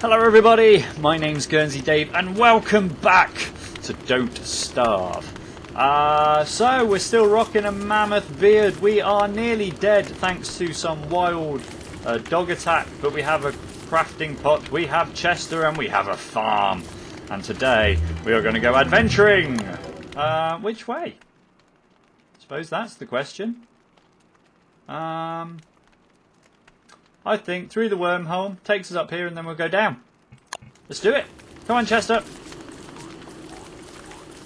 Hello everybody, my name's Guernsey Dave and welcome back to Don't Starve. Uh, so we're still rocking a mammoth beard. We are nearly dead thanks to some wild uh, dog attack, but we have a crafting pot, we have Chester and we have a farm. And today we are going to go adventuring. Uh, which way? I suppose that's the question. Um, I think through the wormhole takes us up here and then we'll go down. Let's do it. Come on, Chester.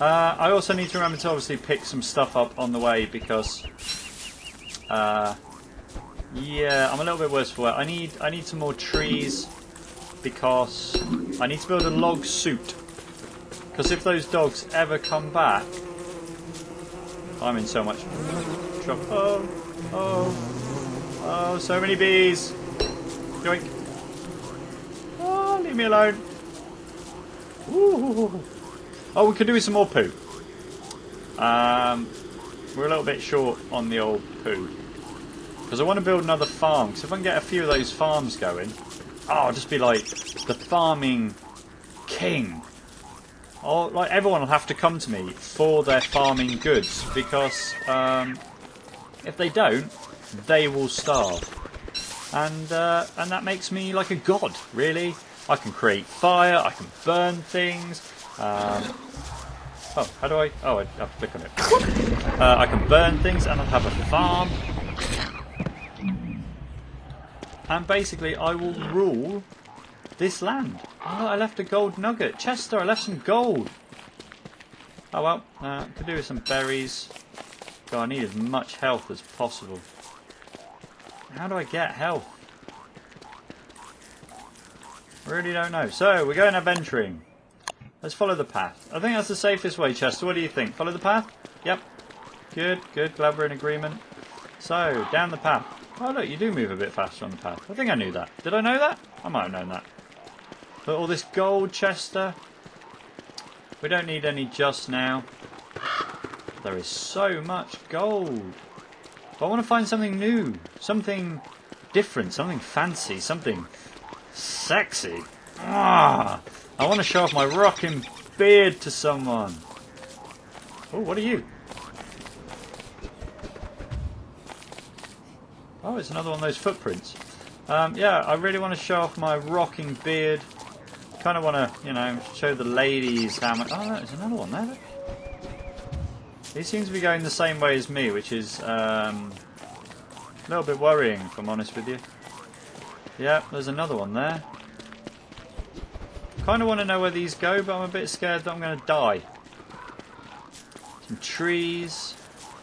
Uh, I also need to remember to obviously pick some stuff up on the way because, uh, yeah, I'm a little bit worse for it. I need I need some more trees because I need to build a log suit. Because if those dogs ever come back, I'm in so much trouble. Oh, oh, oh, so many bees. Oh, leave me alone. Ooh. Oh, we could do with some more poo. Um, we're a little bit short on the old poo. Because I want to build another farm. Because if I can get a few of those farms going, oh, I'll just be like the farming king. Oh, like everyone will have to come to me for their farming goods. Because um, if they don't, they will starve. And, uh, and that makes me like a god, really. I can create fire, I can burn things. Um, oh, how do I? Oh, I have to click on it. Uh, I can burn things and I'll have a farm. And basically, I will rule this land. Oh, I left a gold nugget. Chester, I left some gold. Oh well, uh, could do with some berries. God, I need as much health as possible. How do I get health? Really don't know. So, we're going adventuring. Let's follow the path. I think that's the safest way, Chester. What do you think? Follow the path? Yep. Good, good. Glad we're in agreement. So, down the path. Oh, look, you do move a bit faster on the path. I think I knew that. Did I know that? I might have known that. But all this gold, Chester. We don't need any just now. There is so much gold. But I want to find something new. Something different. Something fancy. Something sexy. Ah, I want to show off my rocking beard to someone. Oh, what are you? Oh, it's another one of those footprints. Um, yeah, I really want to show off my rocking beard. Kind of want to, you know, show the ladies how much. Oh, there's another one there. He seems to be going the same way as me, which is um, a little bit worrying, if I'm honest with you. Yeah, there's another one there. Kind of want to know where these go, but I'm a bit scared that I'm going to die. Some trees.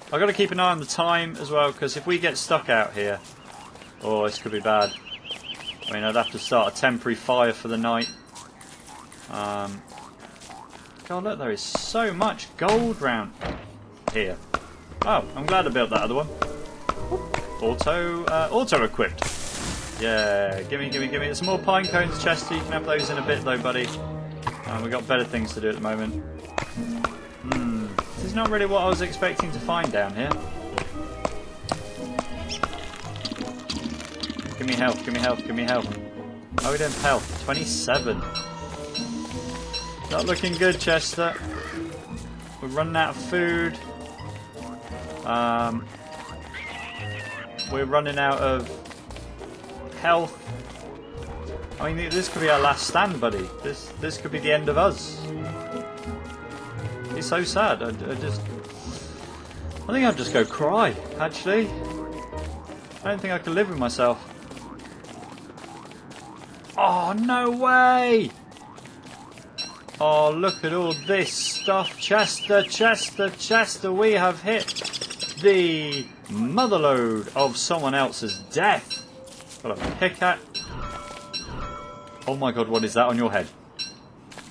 I've got to keep an eye on the time as well, because if we get stuck out here, oh, this could be bad. I mean, I'd have to start a temporary fire for the night. Um, God, look, there is so much gold round here. Oh, I'm glad I built that other one. Auto, uh, auto equipped. Yeah, gimme, gimme, gimme. There's some more pine cones, Chester. You can have those in a bit, though, buddy. Um, we've got better things to do at the moment. Hmm. This is not really what I was expecting to find down here. Give me health, give me health, give me health. How are we doing health? 27. Not looking good, Chester. We're running out of food. Um, we're running out of health. I mean, this could be our last stand, buddy. This this could be the end of us. It's so sad. I, I just... I think I'll just go cry, actually. I don't think I can live with myself. Oh, no way! Oh, look at all this stuff. Chester, Chester, Chester. We have hit the motherload of someone else's death. Got a pickaxe. Oh my god, what is that on your head?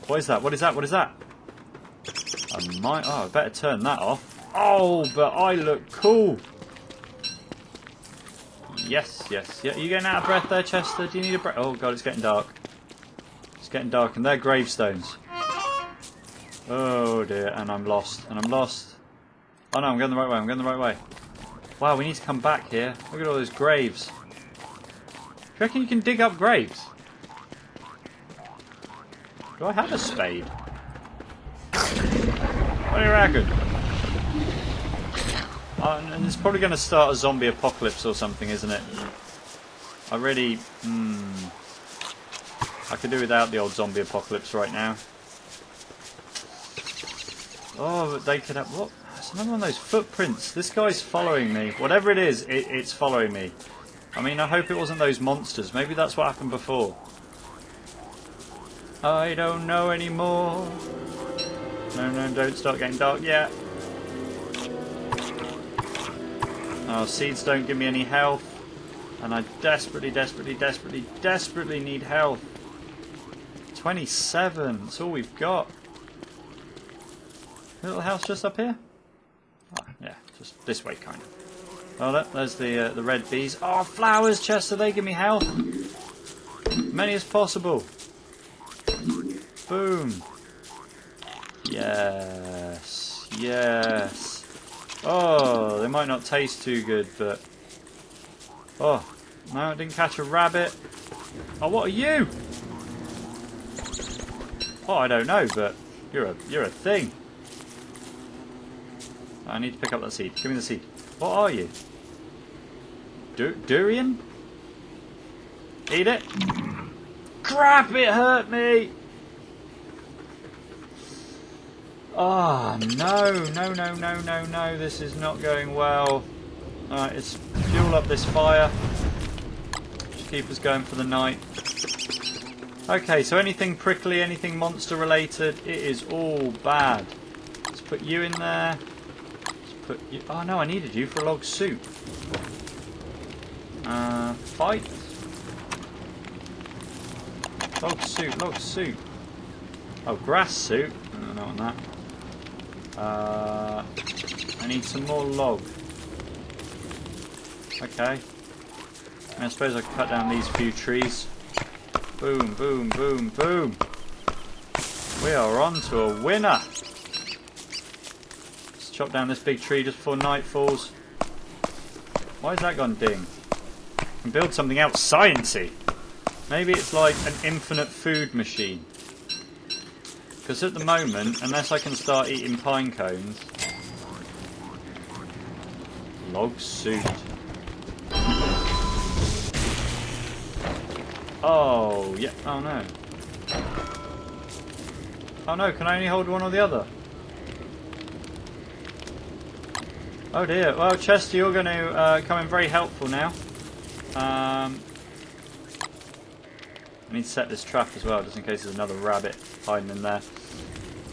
What is that? What is that? What is that? I might... Oh, I better turn that off. Oh, but I look cool. Yes, yes. Yeah, you getting out of breath there, Chester? Do you need a breath? Oh god, it's getting dark. It's getting dark, and they're gravestones. Oh dear, and I'm lost, and I'm lost. Oh no, I'm going the right way, I'm going the right way. Wow, we need to come back here. Look at all those graves. Do you reckon you can dig up graves? Do I have a spade? What do you reckon? Uh, and it's probably going to start a zombie apocalypse or something, isn't it? I really... Hmm... I could do without the old zombie apocalypse right now. Oh, but they could have... What? One of those footprints. This guy's following me. Whatever it is, it, it's following me. I mean, I hope it wasn't those monsters. Maybe that's what happened before. I don't know anymore. No, no, don't start getting dark yet. Oh, seeds don't give me any health. And I desperately, desperately, desperately, desperately need health. 27. That's all we've got. Little house just up here? Yeah, just this way, kind of. Oh, there's the uh, the red bees. Oh, flowers, Chester, they give me health. Many as possible. Boom. Yes. Yes. Oh, they might not taste too good, but... Oh, no, I didn't catch a rabbit. Oh, what are you? Oh, I don't know, but you're a you're a thing. I need to pick up that seed. Give me the seed. What are you? Du durian? Eat it. Crap! It hurt me. Oh, no, no, no, no, no, no. This is not going well. Alright, let's fuel up this fire. Just keep us going for the night. Okay, so anything prickly, anything monster related, it is all bad. Let's put you in there. Put you... Oh no, I needed you for a log suit. Uh, fight. Log suit, log suit. Oh, grass don't know on that. Uh, I need some more log. Okay. I suppose I cut down these few trees. Boom, boom, boom, boom. We are on to a winner. Chop down this big tree just before night falls. Why has that gone ding? I can build something else sciencey. Maybe it's like an infinite food machine. Because at the moment, unless I can start eating pine cones... Log suit. Oh, yeah. Oh, no. Oh, no. Can I only hold one or the other? Oh, dear. Well, Chester, you're going to uh, come in very helpful now. Um, I need to set this trap as well, just in case there's another rabbit hiding in there.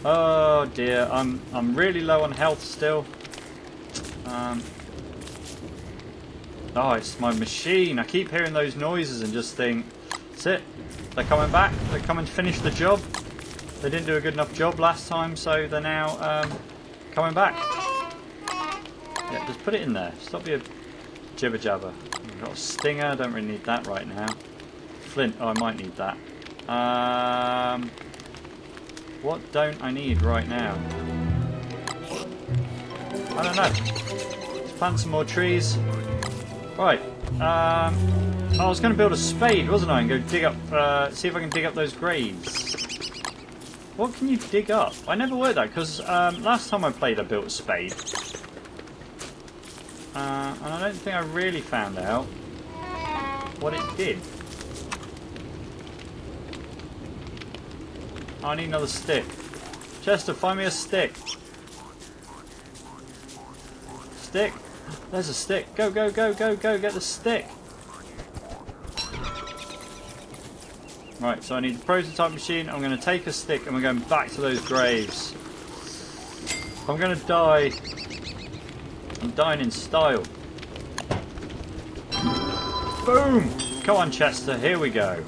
Oh dear, I'm I'm really low on health still. Um, oh, it's my machine. I keep hearing those noises and just think, that's it. They're coming back. They're coming to finish the job. They didn't do a good enough job last time, so they're now um, coming back. Yeah, just put it in there. Stop your jibber jabber. We've got a stinger. Don't really need that right now. Flint. Oh, I might need that. Um, what don't I need right now? I don't know. Let's plant some more trees. Right. Um, I was going to build a spade, wasn't I? And go dig up, uh, see if I can dig up those graves. What can you dig up? I never worked that because um, last time I played I built a spade. Uh, and I don't think I really found out what it did. I need another stick. Chester, find me a stick. Stick. There's a stick. Go, go, go, go, go. Get the stick. Right, so I need the prototype machine. I'm going to take a stick and we're going back to those graves. I'm going to die. I'm dying in style. Boom! Come on, Chester. Here we go.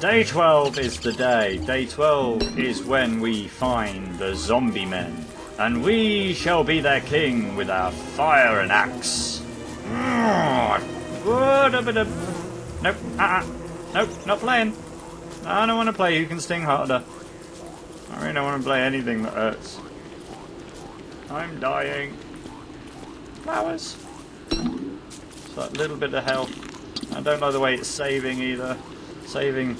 Day 12 is the day. Day 12 is when we find the zombie men. And we shall be their king with our fire and axe. Nope, uh-uh. Nope, not playing. I don't want to play You Can Sting Harder. I really don't want to play anything that hurts. I'm dying. Flowers. It's that little bit of health. I don't know the way it's saving either. Saving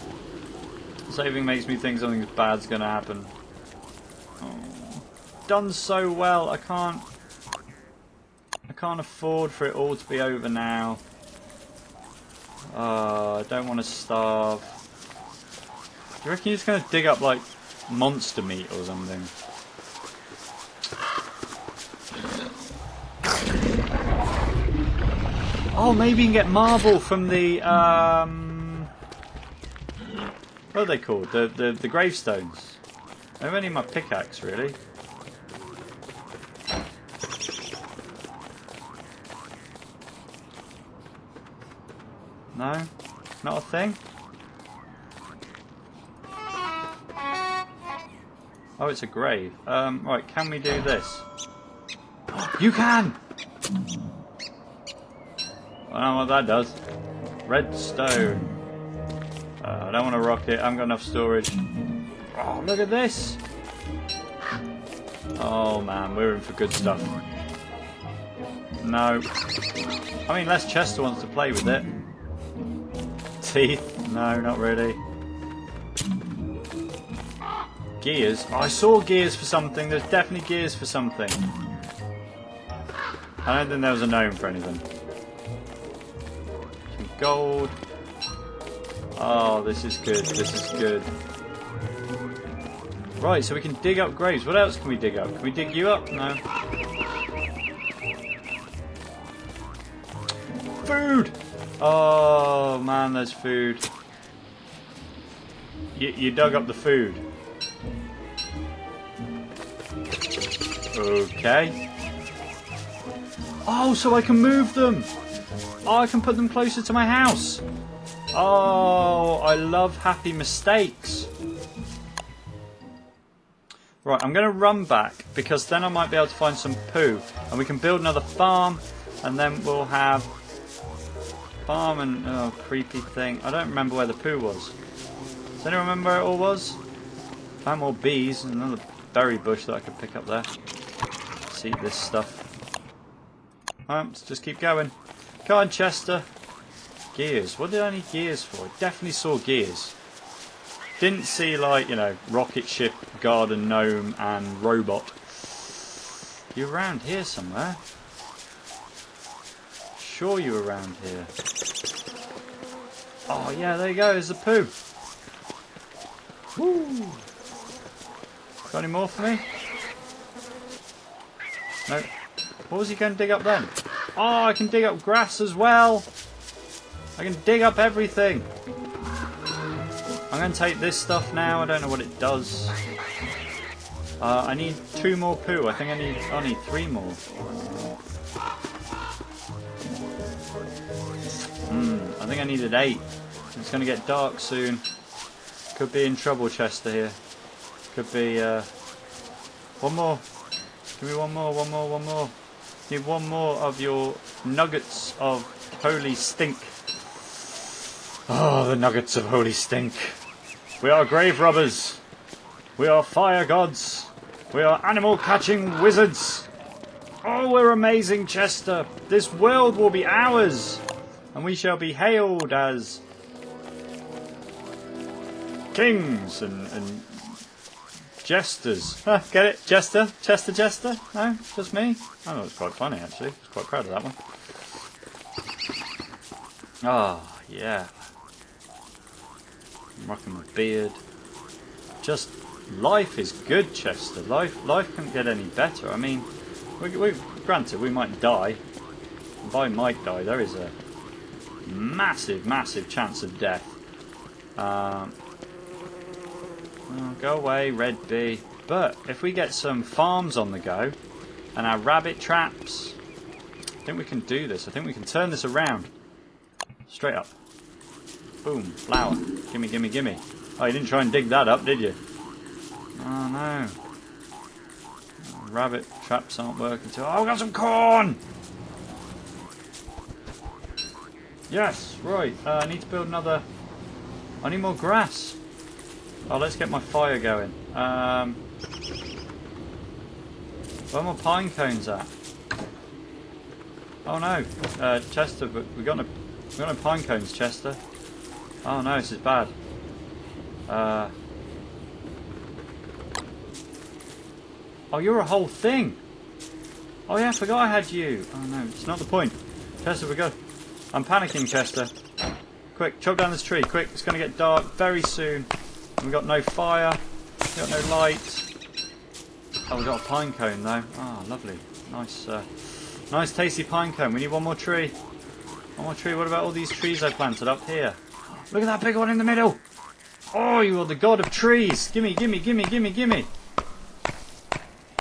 Saving makes me think something bad's gonna happen. Oh. Done so well, I can't... I can't afford for it all to be over now. Uh, I don't want to starve. Do you reckon you're going to dig up, like, monster meat or something? Oh, maybe you can get marble from the, um... What are they called? The, the, the gravestones. I only my pickaxe, really. No? Not a thing? Oh, it's a grave. Um, right, can we do this? you can! I don't know what that does. Redstone. Uh, I don't want to rock it. I haven't got enough storage. Oh, look at this! Oh man, we're in for good stuff. No. I mean, Les Chester wants to play with it teeth? No, not really. Gears? Oh, I saw gears for something. There's definitely gears for something. I don't think there was a gnome for anything. Gold. Oh, this is good. This is good. Right, so we can dig up graves. What else can we dig up? Can we dig you up? No. Food! Oh man, there's food. You, you dug up the food. Okay. Oh, so I can move them. Oh, I can put them closer to my house. Oh, I love happy mistakes. Right, I'm going to run back because then I might be able to find some poo and we can build another farm and then we'll have farm and oh, creepy thing. I don't remember where the poo was. Does anyone remember where it all was? Found more bees and another berry bush that I could pick up there. Eat this stuff. Let's just keep going. Come on, Chester. Gears. What did I need gears for? I definitely saw gears. Didn't see, like, you know, rocket ship, garden gnome, and robot. You're around here somewhere sure you were around here. Oh yeah, there you go, there's the poo. Woo! Got any more for me? No. What was he going to dig up then? Oh, I can dig up grass as well. I can dig up everything. I'm going to take this stuff now. I don't know what it does. Uh, I need two more poo. I think I need, I need three more. Mm, I think I needed eight. It's going to get dark soon. Could be in trouble, Chester, here. Could be, uh... One more. Give me one more, one more, one more. Need one more of your nuggets of holy stink. Oh, the nuggets of holy stink. We are grave robbers. We are fire gods. We are animal catching wizards. Oh, we're amazing, Chester. This world will be ours and we shall be hailed as kings and, and jesters. Get it? Jester? Chester Jester? No? Just me? I know it's quite funny actually. I was quite proud of that one. Oh, yeah. I'm rocking my beard. Just life is good, Chester. Life life can't get any better. I mean, we, we, granted, we might die. I might die, there is a massive, massive chance of death. Um, go away, red bee. But if we get some farms on the go and our rabbit traps, I think we can do this. I think we can turn this around. Straight up. Boom, flower. Gimme, gimme, gimme. Oh, you didn't try and dig that up, did you? Oh no. Rabbit traps aren't working too. Oh, I got some corn! Yes, right. Uh, I need to build another... I need more grass. Oh, let's get my fire going. Um, where are my pine cones at? Oh no, uh, Chester, but we got no, we got no pine cones, Chester. Oh no, this is bad. Uh, oh, you're a whole thing. Oh yeah, I forgot I had you. Oh no, it's not the point. Chester, we go. I'm panicking, Chester. Quick, chop down this tree. Quick, it's going to get dark very soon. We've got no fire. We've got no light. Oh, we've got a pine cone though. Ah, oh, lovely. Nice, uh, nice tasty pine cone. We need one more tree. One more tree. What about all these trees I planted up here? Look at that big one in the middle. Oh, you are the god of trees. Gimme, gimme, gimme, gimme, gimme.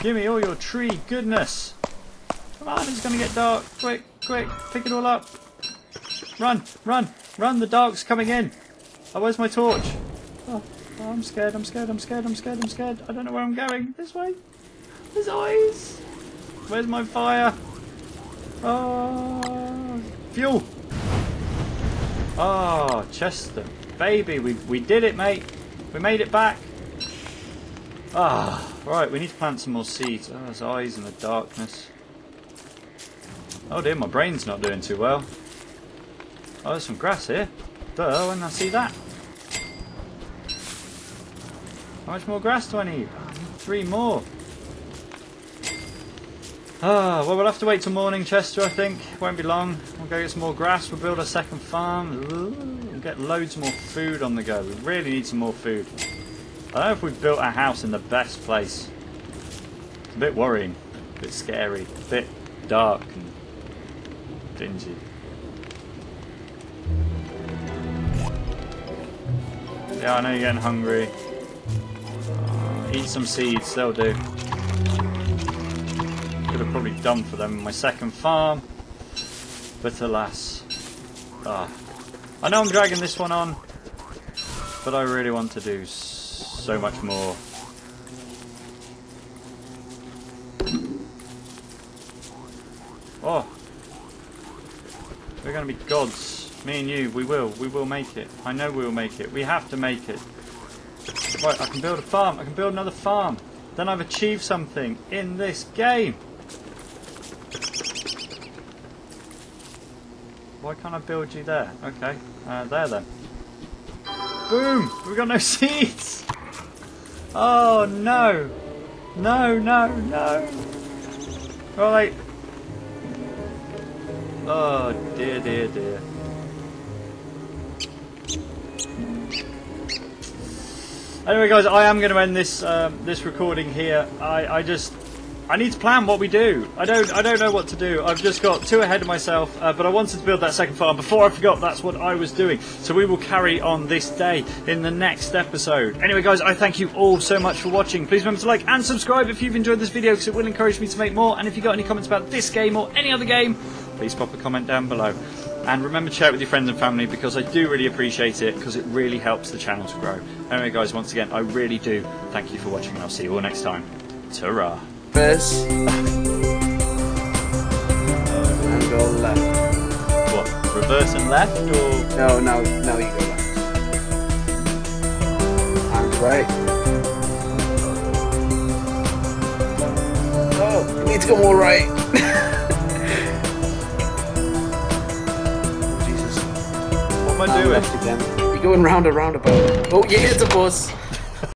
Gimme all your tree goodness. Come on, it's going to get dark. Quick, quick, pick it all up. Run, run, run, the dark's coming in. Oh, where's my torch? Oh, oh, I'm scared, I'm scared, I'm scared, I'm scared, I'm scared. I don't know where I'm going. This way. There's eyes. Where's my fire? Oh, fuel. Oh, Chester. Baby, we, we did it, mate. We made it back. Ah, right, we need to plant some more seeds. Oh, there's eyes in the darkness. Oh dear, my brain's not doing too well. Oh, there's some grass here. Duh, when I see that. How much more grass do I need? Three more. Ah, well, we'll have to wait till morning, Chester, I think. Won't be long. We'll go get some more grass. We'll build a second farm. We'll get loads more food on the go. We really need some more food. I don't know if we've built a house in the best place. It's a bit worrying. A bit scary. A bit dark and dingy. Yeah, I know you're getting hungry. Eat some seeds, they'll do. Could have probably done for them in my second farm. But alas. Ah. I know I'm dragging this one on, but I really want to do so much more. Oh. We're going to be gods. Me and you, we will. We will make it. I know we will make it. We have to make it. Right, I can build a farm. I can build another farm. Then I've achieved something in this game. Why can't I build you there? Okay, uh, there then. Boom! We've got no seeds! Oh no! No, no, no! Right. Oh dear, dear, dear. Anyway, guys, I am going to end this um, this recording here. I, I just I need to plan what we do. I don't I don't know what to do. I've just got too ahead of myself, uh, but I wanted to build that second farm. Before I forgot, that's what I was doing. So we will carry on this day in the next episode. Anyway, guys, I thank you all so much for watching. Please remember to like and subscribe if you've enjoyed this video because it will encourage me to make more. And if you've got any comments about this game or any other game, please pop a comment down below. And remember to share it with your friends and family because I do really appreciate it because it really helps the channel to grow. Anyway guys, once again, I really do thank you for watching and I'll see you all next time. Ta-ra. Reverse. and go left. What, reverse and left or? No, no, no, you go left. And right. Oh, you need to go more right. am I doing? Again. You're going round and round about. Oh, yeah, it's a bus.